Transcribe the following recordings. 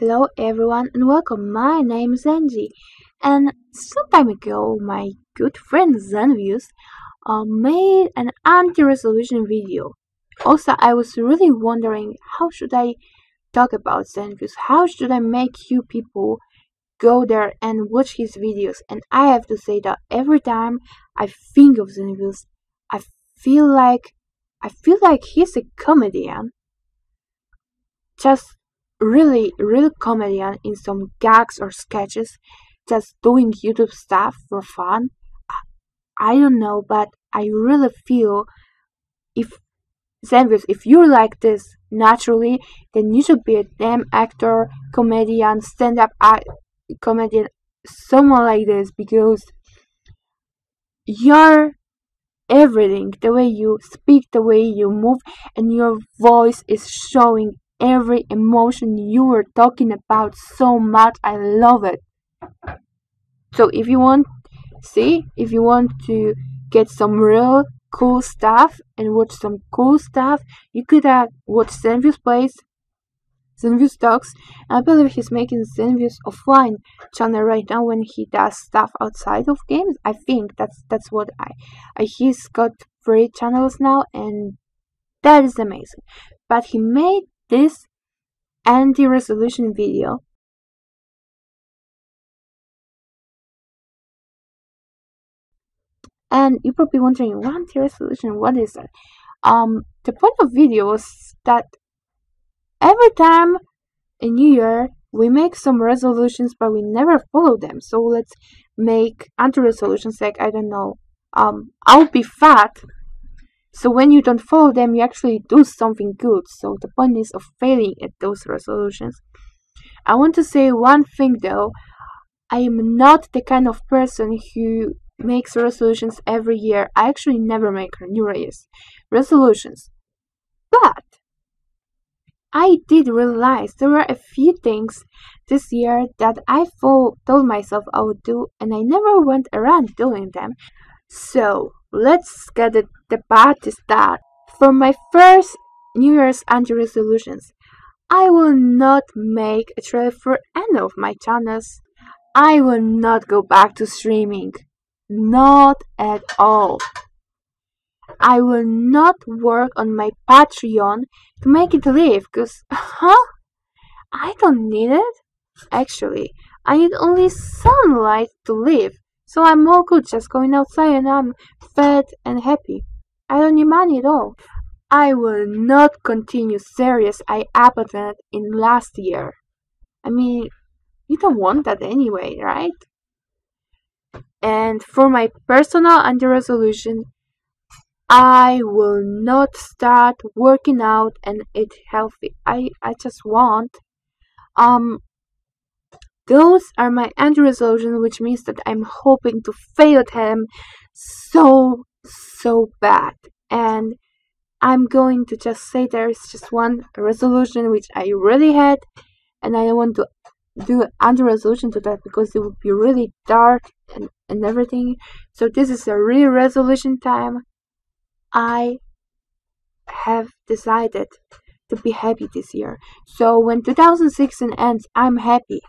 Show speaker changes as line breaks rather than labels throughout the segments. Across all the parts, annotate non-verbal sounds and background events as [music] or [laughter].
Hello everyone and welcome. My name is Angie, and some time ago my good friend Zenvious uh, made an anti-resolution video. Also, I was really wondering how should I talk about Zenvious? How should I make you people go there and watch his videos? And I have to say that every time I think of Zenvious, I feel like I feel like he's a comedian. Just really real comedian in some gags or sketches, just doing YouTube stuff for fun. I don't know, but I really feel if Zenvious, if you're like this naturally, then you should be a damn actor, comedian, stand-up comedian, someone like this because you're everything the way you speak the way you move and your voice is showing every emotion you were talking about so much. I love it. So if you want, see, if you want to get some real cool stuff and watch some cool stuff, you could uh, watch Zenvious Plays, Zenvious Talks. I believe he's making Zenvious offline channel right now when he does stuff outside of games. I think that's that's what I he's got three channels now and that is amazing. But he made this anti-resolution video. And you're probably wondering what anti-resolution what is that um the point of video was that every time a new year we make some resolutions but we never follow them. So let's make anti-resolutions like i don't know um i'll be fat so when you don't follow them, you actually do something good. So the point is of failing at those resolutions. I want to say one thing though. I am not the kind of person who makes resolutions every year. I actually never make New Year's resolutions. But I did realize there were a few things this year that I told myself I would do and I never went around doing them. So let's get the, party started. For my first New Year's anti-resolutions, I will not make a trailer for any of my channels. I will not go back to streaming. Not at all. I will not work on my Patreon to make it live, cause, [laughs] huh? I don't need it. Actually, I need only sunlight to live. So I'm all good just going outside and I'm fed and happy. I don't need money at all. I will not continue series I abandoned in last year. I mean, you don't want that anyway, right? And for my personal anti-resolution, I will not start working out and eat healthy. I, I just want um those are my end resolutions, which means that I'm hoping to fail at him so, so bad. And I'm going to just say there's just one resolution which I really had, and I don't want to do anti-resolution to that because it would be really dark and, and everything. So this is a real resolution time. I have decided to be happy this year. So when 2016 ends, I'm happy.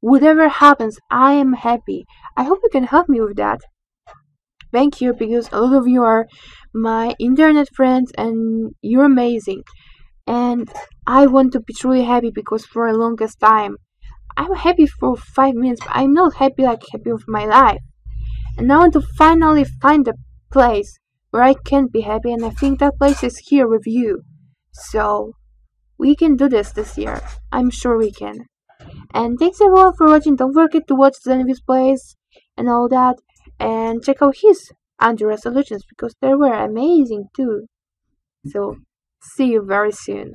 Whatever happens, I am happy. I hope you can help me with that. Thank you because a lot of you are my internet friends and you're amazing. And I want to be truly happy because for the longest time, I'm happy for five minutes, but I'm not happy like happy with my life. And I want to finally find a place where I can be happy, and I think that place is here with you. So, we can do this this year. I'm sure we can. And thanks everyone for watching. Don't forget to watch the Zenvious plays and all that. And check out his anti-resolutions because they were amazing too. So, see you very soon.